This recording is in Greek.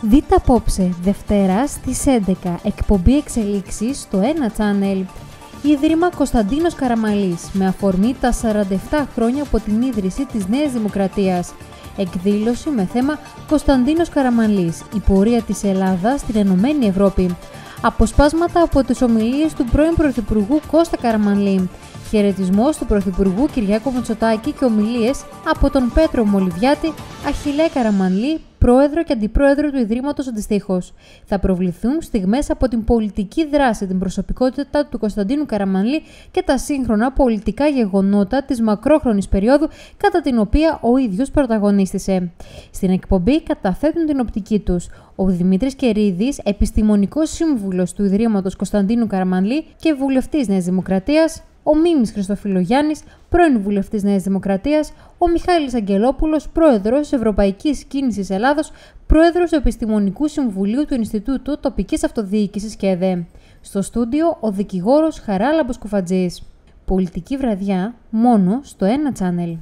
Δείτε απόψε, Δευτέρα στις 11, εκπομπή εξελίξεις στο 1 Channel. Ίδρυμα Κωνσταντίνος Καραμαλής, με αφορμή τα 47 χρόνια από την ίδρυση της Νέας Δημοκρατίας. Εκδήλωση με θέμα Κωνσταντίνος Καραμαλής, η πορεία της Ελλάδας στην Ενωμένη Ευρώπη. Αποσπάσματα από τις ομιλίες του πρώην Πρωθυπουργού Κώστα Καραμαλή. Χαιρετισμός του Πρωθυπουργού Κυριάκο Μητσοτάκη και ομιλίες από τον Πέτρο Μολυβιάτη, Αχιλέ Καραμανλή, πρόεδρο και αντιπρόεδρο του Ιδρύματος αντιστοίχως. Θα προβληθούν στιγμές από την πολιτική δράση, την προσωπικότητα του Κωνσταντίνου Καραμανλή και τα σύγχρονα πολιτικά γεγονότα της μακρόχρονης περίοδου κατά την οποία ο ίδιος πρωταγωνίστησε. Στην εκπομπή καταθέτουν την οπτική τους ο Δημήτρης Κερίδης, επιστημονικός σύμβουλος του Ιδρύματος Κωνσταντίνου Καραμανλή και βουλευτής Νέας Δημοκρατίας, ο Μίμης Χριστοφιλογιάννης, πρώην βουλευτής Νέας Δημοκρατίας, ο Μιχάλης Αγγελόπουλος, πρόεδρος Ευρωπαϊκής Κίνησης Ελλάδος, πρόεδρος του Επιστημονικού Συμβουλίου του Ινστιτούτου Τοπικής Αυτοδιοίκησης και ΕΔΕ. Στο στούντιο ο δικηγόρος Χαράλαμπος Κουφατζής. Πολιτική βραδιά μόνο στο ένα channel.